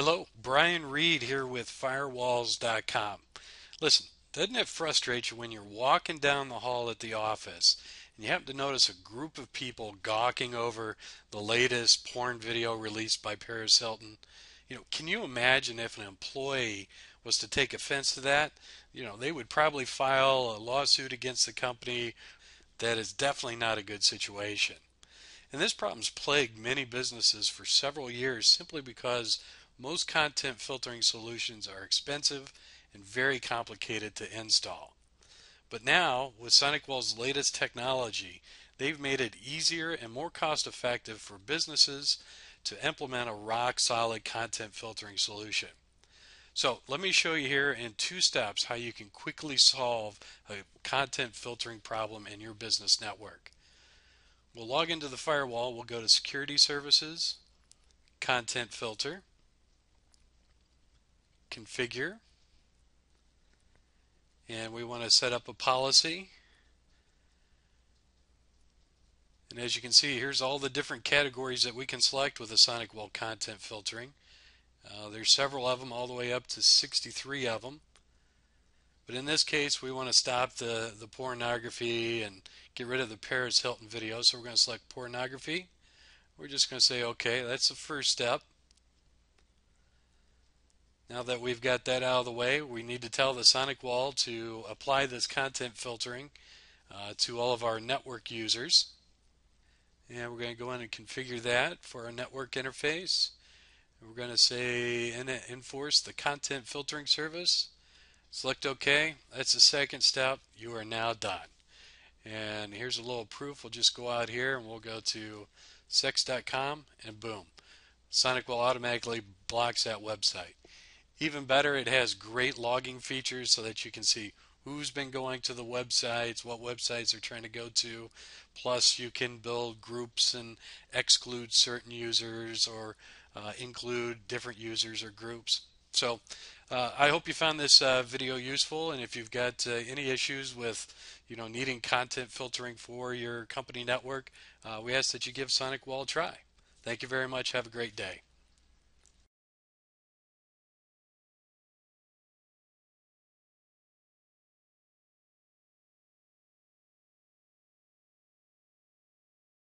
Hello, Brian Reed here with firewalls.com. Listen, doesn't it frustrate you when you're walking down the hall at the office and you happen to notice a group of people gawking over the latest porn video released by Paris Hilton? You know, can you imagine if an employee was to take offense to that? You know, they would probably file a lawsuit against the company. That is definitely not a good situation. And this problem's plagued many businesses for several years simply because most content filtering solutions are expensive and very complicated to install. But now, with SonicWall's latest technology, they've made it easier and more cost effective for businesses to implement a rock solid content filtering solution. So let me show you here in two steps how you can quickly solve a content filtering problem in your business network. We'll log into the firewall, we'll go to Security Services, Content Filter, configure. And we want to set up a policy. And as you can see here's all the different categories that we can select with the SonicWall content filtering. Uh, there's several of them all the way up to 63 of them. But in this case we want to stop the the pornography and get rid of the Paris Hilton video. So we're going to select pornography. We're just going to say okay that's the first step now that we've got that out of the way, we need to tell the SonicWall to apply this content filtering uh, to all of our network users. And we're going to go in and configure that for our network interface. We're going to say enforce the content filtering service. Select OK. That's the second step. You are now done. And here's a little proof. We'll just go out here and we'll go to sex.com and boom. SonicWall automatically blocks that website. Even better, it has great logging features so that you can see who's been going to the websites, what websites they're trying to go to. Plus, you can build groups and exclude certain users or uh, include different users or groups. So, uh, I hope you found this uh, video useful. And if you've got uh, any issues with, you know, needing content filtering for your company network, uh, we ask that you give SonicWall a try. Thank you very much. Have a great day.